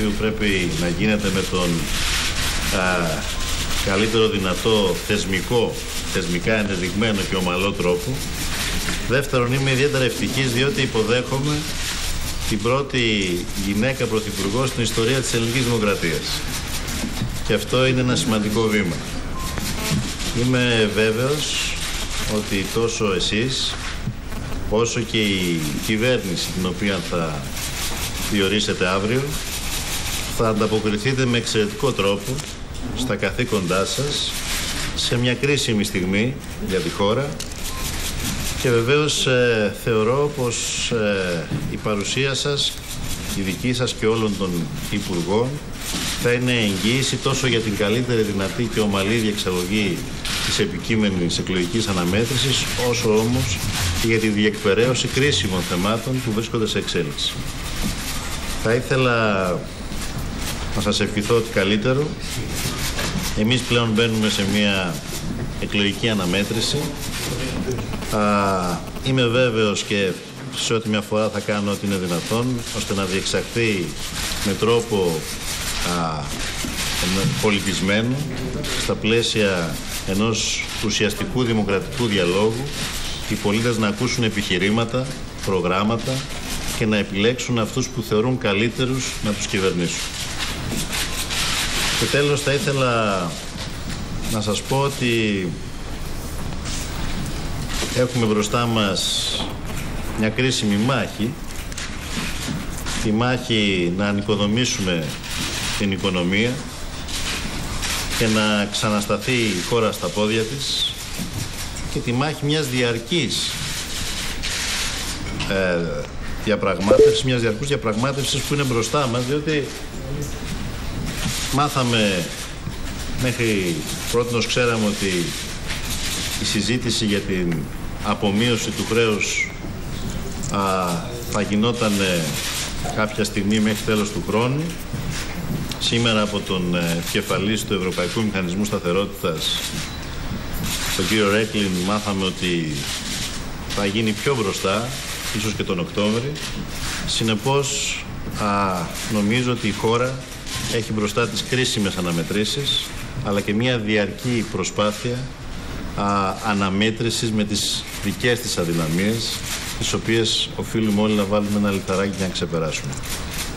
οποίου πρέπει να γίνεται με τον α, καλύτερο δυνατό θεσμικό, θεσμικά ενδεδειγμένο και ομαλό τρόπο. Δεύτερον, είμαι ιδιαίτερα ευτυχής διότι υποδέχομαι την πρώτη γυναίκα πρωθυπουργό στην ιστορία της ελληνικής δημοκρατίας. Και αυτό είναι ένα σημαντικό βήμα. Είμαι βέβαιος ότι τόσο εσείς όσο και η κυβέρνηση την οποία θα διορίσετε αύριο θα ανταποκριθείτε με εξαιρετικό τρόπο στα καθήκοντά σας σε μια κρίσιμη στιγμή για τη χώρα και βεβαίως ε, θεωρώ πως ε, η παρουσία σας, η δική σας και όλων των Υπουργών θα είναι εγγύηση τόσο για την καλύτερη δυνατή και ομαλή διεξαγωγή της επικείμενης εκλογικής αναμέτρησης, όσο όμως και για τη διεκπαιρέωση κρίσιμων θεμάτων που βρίσκονται σε εξέλιξη. Θα ήθελα να σας ευχηθώ ότι καλύτερο. Εμείς πλέον μπαίνουμε σε μια εκλογική αναμέτρηση. Α, είμαι βέβαιος και σε ό,τι μια φορά θα κάνω ό,τι είναι δυνατόν, ώστε να διεξαχθεί με τρόπο α, πολιτισμένο, στα πλαίσια ενός ουσιαστικού δημοκρατικού διαλόγου, οι πολίτες να ακούσουν επιχειρήματα, προγράμματα και να επιλέξουν αυτούς που θεωρούν καλύτερους να τους κυβερνήσουν. Και τέλος θα ήθελα να σας πω ότι έχουμε μπροστά μας μια κρίσιμη μάχη. Τη μάχη να ανοικοδομήσουμε την οικονομία και να ξανασταθεί η χώρα στα πόδια της και τη μάχη μιας διαρκής ε, διαπραγμάτευσης, μιας διαρκούς διαπραγμάτευσης που είναι μπροστά μας, διότι μάθαμε μέχρι πρώτος ξέραμε ότι η συζήτηση για την απομείωση του χρέους α, θα γινόταν κάποια στιγμή μέχρι τέλος του χρόνου. Σήμερα από τον ε, κεφαλής του Ευρωπαϊκού Μηχανισμού Σταθερότητας, τον κύριο Ρέκλιν, μάθαμε ότι θα γίνει πιο μπροστά, ίσως και τον Οκτώβρη. Συνεπώς, α, νομίζω ότι η χώρα έχει μπροστά τις κρίσιμες αναμετρήσεις, αλλά και μια διαρκή προσπάθεια α, αναμέτρησης με τις δικές της αδυναμίες, τις οποίες οφείλουμε όλοι να βάλουμε ένα λιθαράκι για να ξεπεράσουμε.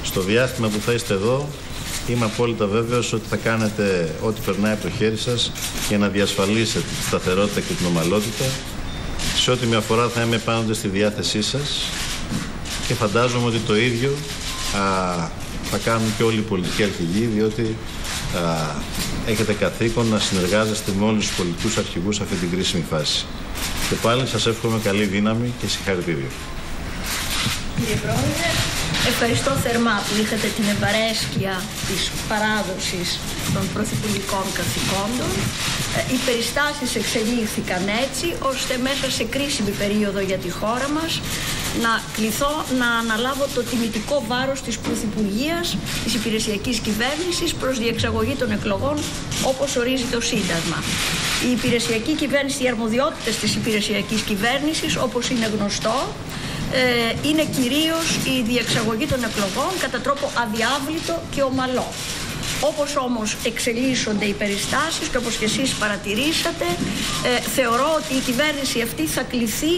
Στο διάστημα που θα είστε εδώ, είμαι απόλυτα βέβαιος ότι θα κάνετε ό,τι περνάει από το χέρι σας για να διασφαλίσετε τη σταθερότητα και την ομαλότητα. Σε ό,τι με αφορά θα είμαι πάντοτε στη διάθεσή σας και φαντάζομαι ότι το ίδιο α, θα κάνουν και όλοι οι πολιτικοί αρχηγοί, διότι α, έχετε καθήκον να συνεργάζεστε με όλους τους πολιτικούς αρχηγούς σε αυτή την κρίσιμη φάση. Και πάλι σας εύχομαι καλή δύναμη και συγχαρητήρια. Κύριε Πρόεδρε, ευχαριστώ θερμά που είχατε την ευαρέσκεια της παράδοσης των πρωθυπουργικών καθηκόντων. Ε, οι περιστάσεις εξελίχθηκαν έτσι, ώστε μέσα σε κρίσιμη περίοδο για τη χώρα μας να κληθώ να αναλάβω το τιμητικό βάρος της Πρωθυπουργίας της υπηρεσιακής κυβέρνησης προς διεξαγωγή των εκλογών όπως ορίζει το Σύνταγμα. Η υπηρεσιακή κυβέρνηση, οι αρμοδιότητες της υπηρεσιακής κυβέρνησης όπως είναι γνωστό ε, είναι κυρίως η διεξαγωγή των εκλογών κατά τρόπο αδιάβλητο και ομαλό. Όπως όμως εξελίσσονται οι περιστάσεις και όπως και εσείς παρατηρήσατε, ε, θεωρώ ότι η κυβέρνηση αυτή θα κληθεί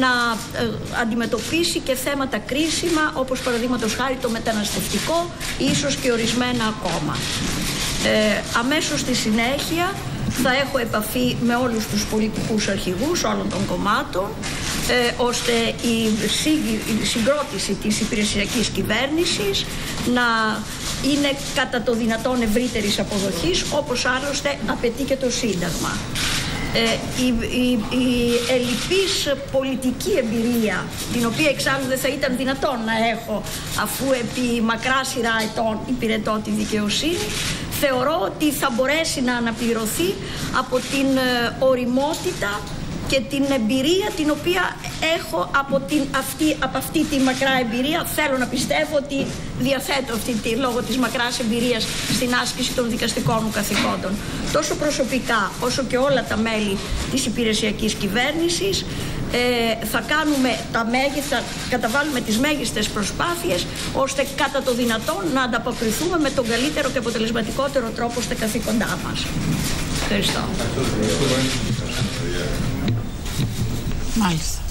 να ε, αντιμετωπίσει και θέματα κρίσιμα όπως παραδείγματος χάρη το μεταναστευτικό, ίσως και ορισμένα ακόμα. Ε, αμέσως στη συνέχεια θα έχω επαφή με όλους τους πολιτικούς αρχηγούς όλων των κομμάτων ε, ώστε η, συγκρότηση της υπηρεσιακής κυβέρνησης να είναι κατά το δυνατόν ευρύτερης αποδοχής όπως άλλωστε απαιτεί και το Σύνταγμα. Ε, η, η, η ελλειπής πολιτική εμπειρία την οποία εξάλλου δεν θα ήταν δυνατόν να έχω αφού επί μακρά σειρά ετών υπηρετώ τη δικαιοσύνη θεωρώ ότι θα μπορέσει να αναπληρωθεί από την ε, οριμότητα και την εμπειρία την οποία έχω από, την, αυτή, από αυτή τη μακρά εμπειρία. Θέλω να πιστεύω ότι διαθέτω αυτή τη, λόγω της μακράς εμπειρίας στην άσκηση των δικαστικών μου καθηκόντων. Τόσο προσωπικά όσο και όλα τα μέλη της υπηρεσιακής κυβέρνησης ε, θα κάνουμε τα μέγιστα, καταβάλουμε τις μέγιστες προσπάθειες ώστε κατά το δυνατόν να ανταποκριθούμε με τον καλύτερο και αποτελεσματικότερο τρόπο στα καθήκοντά μας. Ευχαριστώ. mais.